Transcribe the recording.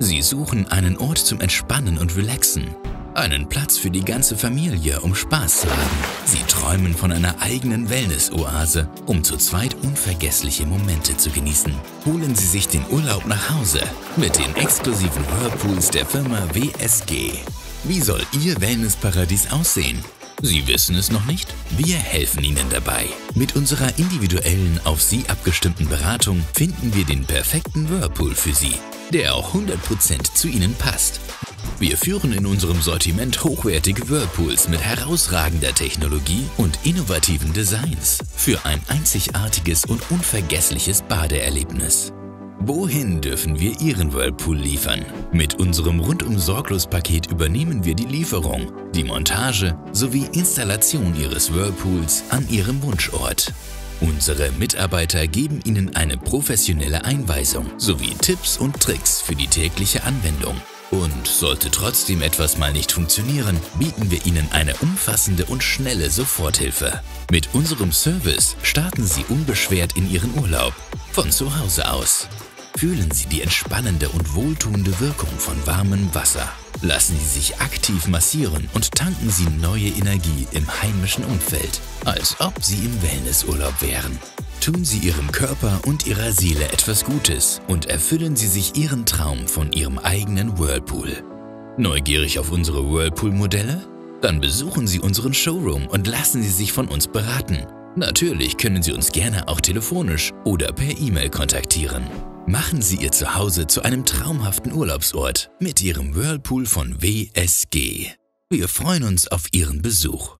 Sie suchen einen Ort zum Entspannen und Relaxen. Einen Platz für die ganze Familie, um Spaß zu haben. Sie träumen von einer eigenen Wellness-Oase, um zu zweit unvergessliche Momente zu genießen. Holen Sie sich den Urlaub nach Hause mit den exklusiven Whirlpools der Firma WSG. Wie soll Ihr Wellnessparadies aussehen? Sie wissen es noch nicht? Wir helfen Ihnen dabei. Mit unserer individuellen, auf Sie abgestimmten Beratung finden wir den perfekten Whirlpool für Sie, der auch 100% zu Ihnen passt. Wir führen in unserem Sortiment hochwertige Whirlpools mit herausragender Technologie und innovativen Designs für ein einzigartiges und unvergessliches Badeerlebnis. Wohin dürfen wir Ihren Whirlpool liefern? Mit unserem Rundum-Sorglos-Paket übernehmen wir die Lieferung, die Montage sowie Installation Ihres Whirlpools an Ihrem Wunschort. Unsere Mitarbeiter geben Ihnen eine professionelle Einweisung sowie Tipps und Tricks für die tägliche Anwendung. Und sollte trotzdem etwas mal nicht funktionieren, bieten wir Ihnen eine umfassende und schnelle Soforthilfe. Mit unserem Service starten Sie unbeschwert in Ihren Urlaub, von zu Hause aus. Fühlen Sie die entspannende und wohltuende Wirkung von warmem Wasser. Lassen Sie sich aktiv massieren und tanken Sie neue Energie im heimischen Umfeld, als ob Sie im Wellnessurlaub wären. Tun Sie Ihrem Körper und Ihrer Seele etwas Gutes und erfüllen Sie sich Ihren Traum von Ihrem eigenen Whirlpool. Neugierig auf unsere Whirlpool-Modelle? Dann besuchen Sie unseren Showroom und lassen Sie sich von uns beraten. Natürlich können Sie uns gerne auch telefonisch oder per E-Mail kontaktieren. Machen Sie Ihr Zuhause zu einem traumhaften Urlaubsort mit Ihrem Whirlpool von WSG. Wir freuen uns auf Ihren Besuch.